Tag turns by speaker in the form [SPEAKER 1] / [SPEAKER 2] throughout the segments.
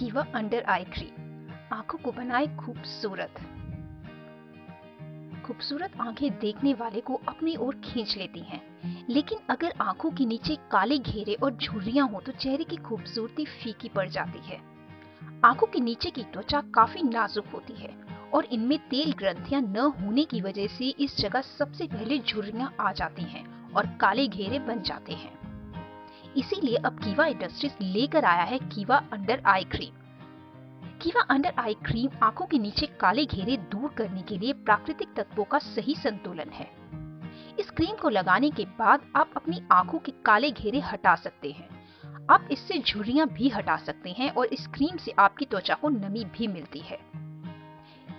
[SPEAKER 1] कीवा under eye cream आँखों को बनाए खूबसूरत। खूबसूरत आँखें देखने वाले को अपनी ओर खींच लेती हैं। लेकिन अगर आँखों के नीचे काले घेरे और झुर्रियाँ हो तो चेहरे की खूबसूरती फीकी पड़ जाती है। आँखों के नीचे की त्वचा काफ़ी नाजुक होती है और इनमें तेल ग्रंथियाँ न होने की वजह से इस जगह सबसे पहले झुर्रियाँ आ जाती हैं और काले घेरे बन जाते हैं। इसीलिए अब कीवा इंडस्ट्रीज़ लेकर आया है कीवा अंडर आई क्रीम कीवा अंडर आई क्रीम आँखों के नीचे काले घेरे दूर करने के लिए प्राकृतिक तत्वों का सही संतुलन है। इस क्रीम को लगाने के बाद आप अपनी आँखों के काले घेरे हटा सकते हैं। आप इससे झुर्रियाँ भी हटा सकते हैं और इस क्रीम से आपकी त्वचा को नमी भी मिलती है।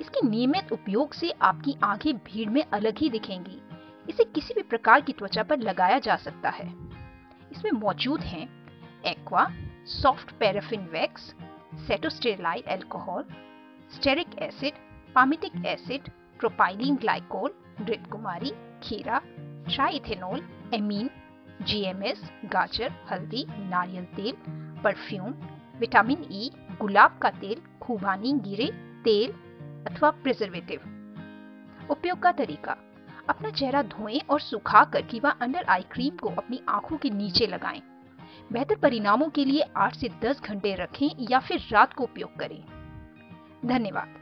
[SPEAKER 1] इसके नियमित उपयोग से आपकी आँखें भीड़ में अलग ही दिखेंगी। इसे किसी भी प्रकार की त्वचा पर लगाया जा सकता है। इसमें मौजूद हैं aqua, soft paraffin wax cetostearyl alcohol, stearic acid, palmitic acid, propylene glycol घृत कुमारी खीरा, ट्राइथेनॉल, एमीन, जीएमएस, गाजर, हल्दी, नारियल तेल, परफ्यूम, विटामिन ई, गुलाब का तेल, खुबानी गिरे, तेल अथवा प्रिजर्वेटिव। उपयोग का तरीका अपना चेहरा धोएँ और सुखा कर कीवा अंडर आई क्रीम को अपनी आँखों के नीचे लगाएँ। बेहतर परिणामों के लिए 8 से 10 घंटे रखें या फिर रात को उपयोग करें धन्यवाद